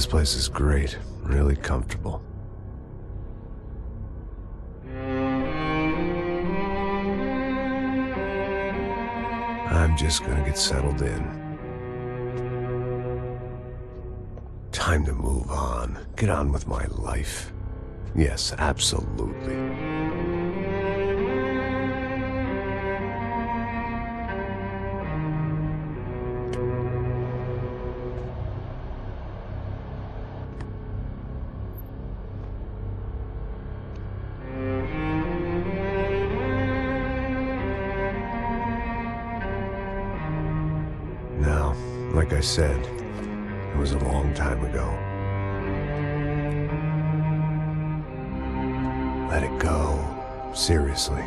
This place is great, really comfortable. I'm just gonna get settled in. Time to move on. Get on with my life. Yes, absolutely. Like I said, it was a long time ago. Let it go. Seriously.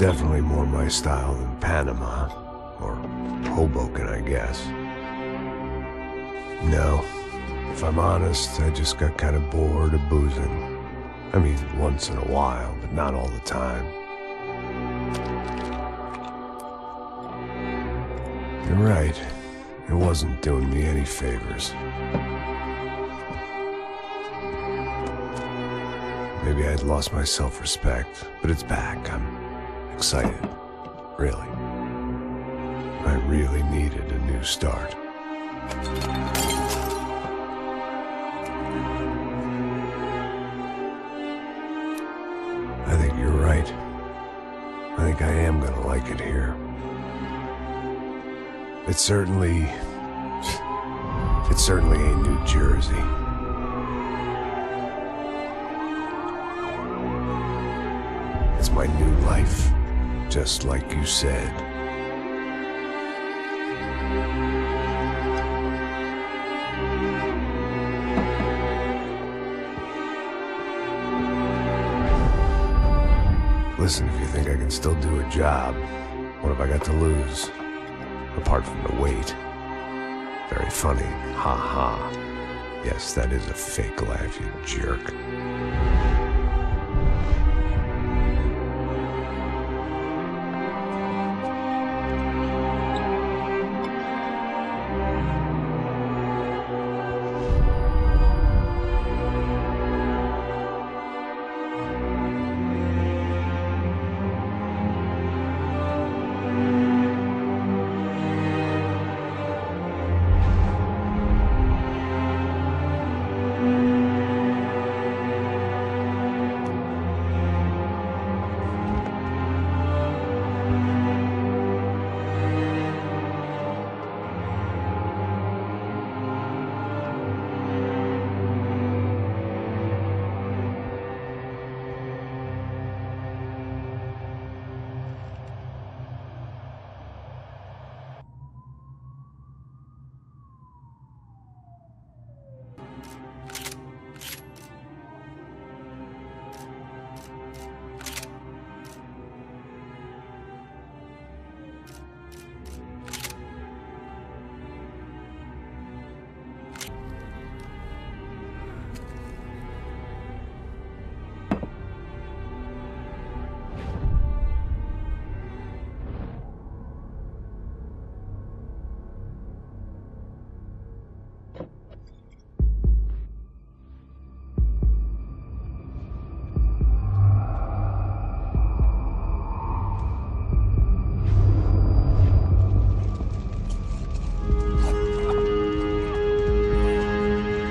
Definitely more my style than Panama. Or Hoboken, I guess. No, if I'm honest, I just got kind of bored of boozing. I mean, once in a while, but not all the time. You're right. It wasn't doing me any favors. Maybe I'd lost my self-respect, but it's back. I'm excited. Really. I really needed a new start. I think you're right. I think I am gonna like it here. It certainly... It certainly ain't New Jersey. It's my new life, just like you said. Listen, if you think I can still do a job, what have I got to lose? Apart from the weight. Very funny. Ha ha. Yes, that is a fake laugh, you jerk.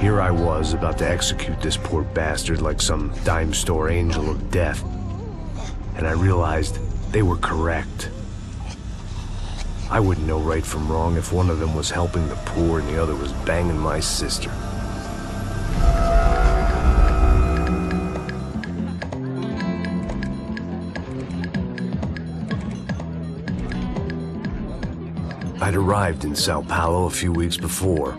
Here I was about to execute this poor bastard like some dime store angel of death. And I realized they were correct. I wouldn't know right from wrong if one of them was helping the poor and the other was banging my sister. I'd arrived in Sao Paulo a few weeks before.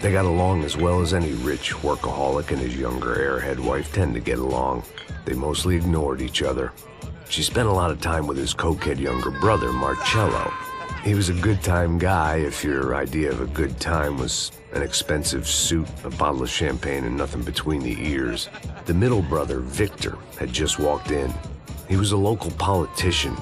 They got along as well as any rich workaholic and his younger airhead wife tend to get along. They mostly ignored each other. She spent a lot of time with his cokehead younger brother, Marcelo. He was a good time guy if your idea of a good time was an expensive suit, a bottle of champagne, and nothing between the ears. The middle brother, Victor, had just walked in. He was a local politician.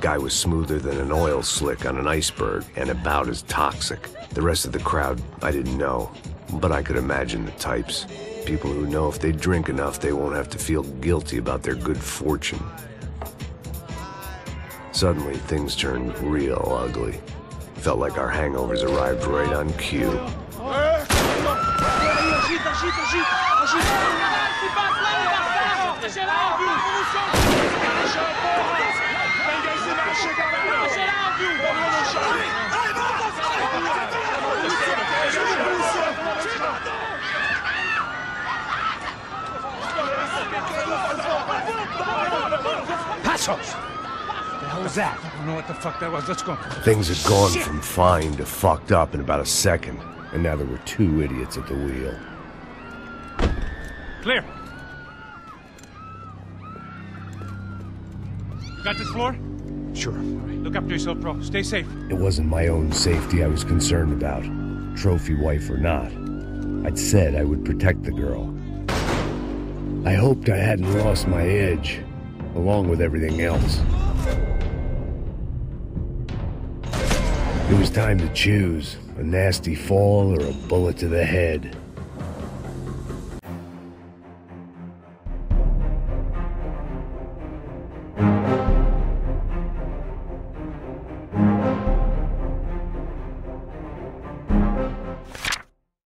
Guy was smoother than an oil slick on an iceberg and about as toxic. The rest of the crowd, I didn't know, but I could imagine the types. People who know if they drink enough, they won't have to feel guilty about their good fortune. Suddenly, things turned real ugly. Felt like our hangovers arrived right on cue. Passos! The hell was that? I don't know what the fuck that was. Let's go. Things had gone from fine to fucked up in about a second, and now there were two idiots at the wheel. Clear. Got this floor? Sure. All right, look after yourself, bro. Stay safe. It wasn't my own safety I was concerned about, trophy wife or not. I'd said I would protect the girl. I hoped I hadn't lost my edge, along with everything else. It was time to choose a nasty fall or a bullet to the head.